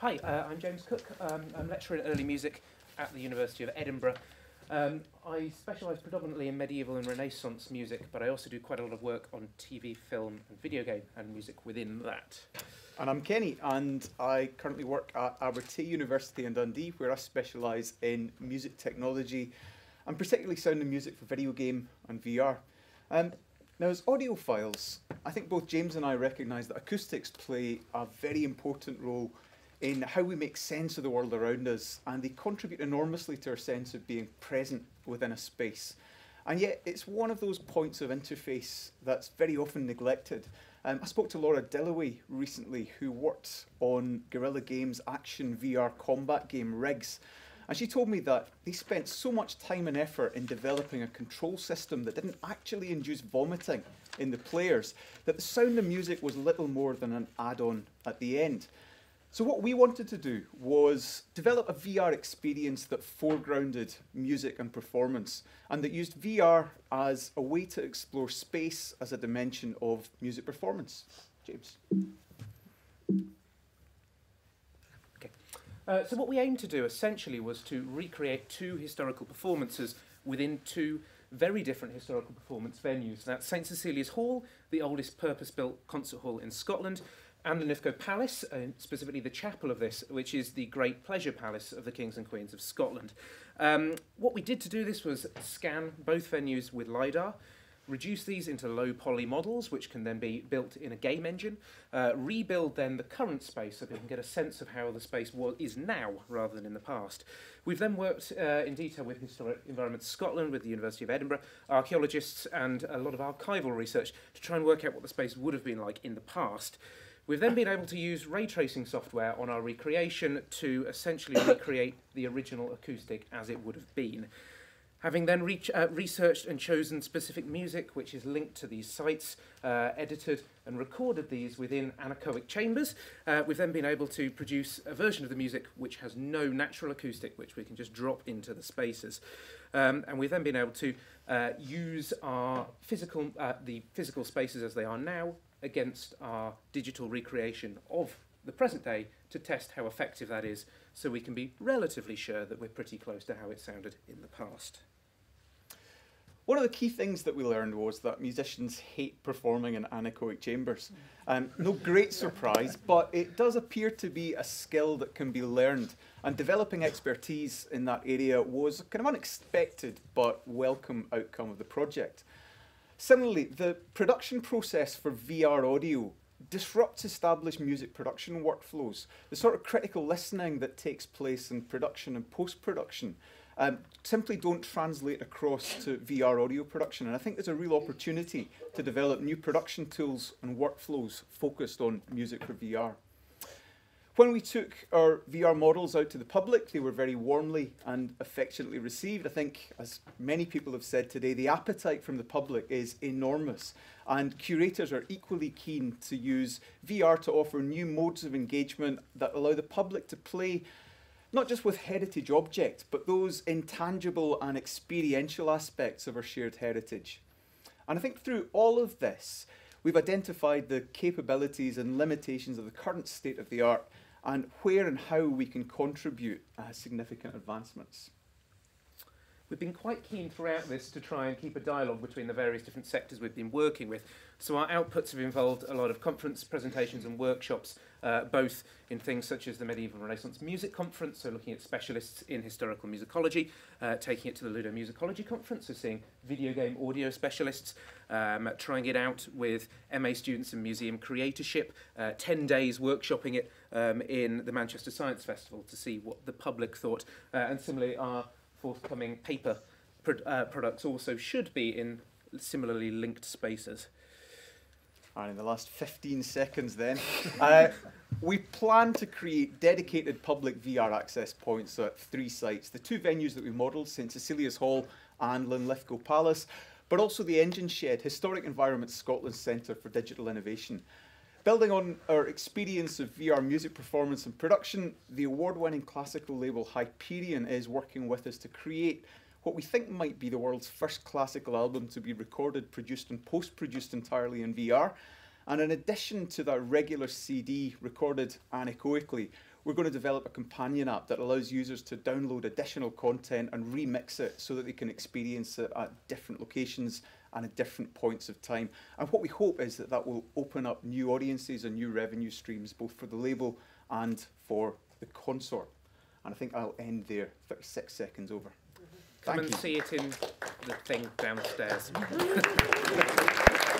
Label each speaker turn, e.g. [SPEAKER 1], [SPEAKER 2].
[SPEAKER 1] Hi, uh, I'm James Cook. Um, I'm lecturer in early music at the University of Edinburgh. Um, I specialise predominantly in medieval and Renaissance music, but I also do quite a lot of work on TV, film, and video game and music within that.
[SPEAKER 2] And I'm Kenny, and I currently work at Abertay University in Dundee, where I specialise in music technology and particularly sound and music for video game and VR. Um, now, as audiophiles, I think both James and I recognise that acoustics play a very important role in how we make sense of the world around us, and they contribute enormously to our sense of being present within a space. And yet, it's one of those points of interface that's very often neglected. Um, I spoke to Laura Dillaway recently, who worked on Guerrilla Games' action VR combat game Rigs. And she told me that they spent so much time and effort in developing a control system that didn't actually induce vomiting in the players, that the sound and music was little more than an add on at the end. So what we wanted to do was develop a VR experience that foregrounded music and performance and that used VR as a way to explore space as a dimension of music performance. James.
[SPEAKER 1] Okay. Uh, so what we aimed to do essentially was to recreate two historical performances within two very different historical performance venues. That's St Cecilia's Hall, the oldest purpose-built concert hall in Scotland, and the Linlithgow Palace, uh, specifically the chapel of this, which is the Great Pleasure Palace of the Kings and Queens of Scotland. Um, what we did to do this was scan both venues with LiDAR, reduce these into low poly models, which can then be built in a game engine, uh, rebuild then the current space so people can get a sense of how the space was, is now rather than in the past. We've then worked uh, in detail with Historic Environment Scotland, with the University of Edinburgh, archaeologists and a lot of archival research to try and work out what the space would have been like in the past. We've then been able to use ray tracing software on our recreation to essentially recreate the original acoustic as it would have been. Having then reach, uh, researched and chosen specific music which is linked to these sites, uh, edited and recorded these within anechoic chambers, uh, we've then been able to produce a version of the music which has no natural acoustic, which we can just drop into the spaces. Um, and we've then been able to uh, use our physical, uh, the physical spaces as they are now against our digital recreation of the present day to test how effective that is so we can be relatively sure that we're pretty close to how it sounded in the past.
[SPEAKER 2] One of the key things that we learned was that musicians hate performing in anechoic chambers. Um, no great surprise, but it does appear to be a skill that can be learned. And developing expertise in that area was a kind of unexpected but welcome outcome of the project. Similarly, the production process for VR audio disrupts established music production workflows. The sort of critical listening that takes place in production and post-production um, simply don't translate across to VR audio production. And I think there's a real opportunity to develop new production tools and workflows focused on music for VR. When we took our VR models out to the public, they were very warmly and affectionately received. I think, as many people have said today, the appetite from the public is enormous, and curators are equally keen to use VR to offer new modes of engagement that allow the public to play not just with heritage objects, but those intangible and experiential aspects of our shared heritage. And I think through all of this, we've identified the capabilities and limitations of the current state of the art and where and how we can contribute uh, significant advancements.
[SPEAKER 1] We've been quite keen throughout this to try and keep a dialogue between the various different sectors we've been working with. So our outputs have involved a lot of conference presentations and workshops, uh, both in things such as the Medieval Renaissance Music Conference, so looking at specialists in historical musicology, uh, taking it to the Ludomusicology Conference, so seeing video game audio specialists, um, trying it out with MA students in museum curatorship, uh, 10 days workshopping it um, in the Manchester Science Festival to see what the public thought, uh, and similarly our forthcoming paper pro uh, products also should be in similarly linked spaces.
[SPEAKER 2] And in the last 15 seconds then, uh, we plan to create dedicated public VR access points at three sites. The two venues that we modelled, St Cecilia's Hall and Linlithgow Palace, but also the Engine Shed, Historic Environment Scotland Centre for Digital Innovation. Building on our experience of VR music performance and production, the award-winning classical label Hyperion is working with us to create what we think might be the world's first classical album to be recorded, produced and post-produced entirely in VR. And in addition to that regular CD recorded anechoically, we're going to develop a companion app that allows users to download additional content and remix it so that they can experience it at different locations and at different points of time. And what we hope is that that will open up new audiences and new revenue streams, both for the label and for the consort. And I think I'll end there, 36 seconds over. Mm-hmm.
[SPEAKER 1] Come
[SPEAKER 2] Thank
[SPEAKER 1] and
[SPEAKER 2] you.
[SPEAKER 1] see it in the thing downstairs.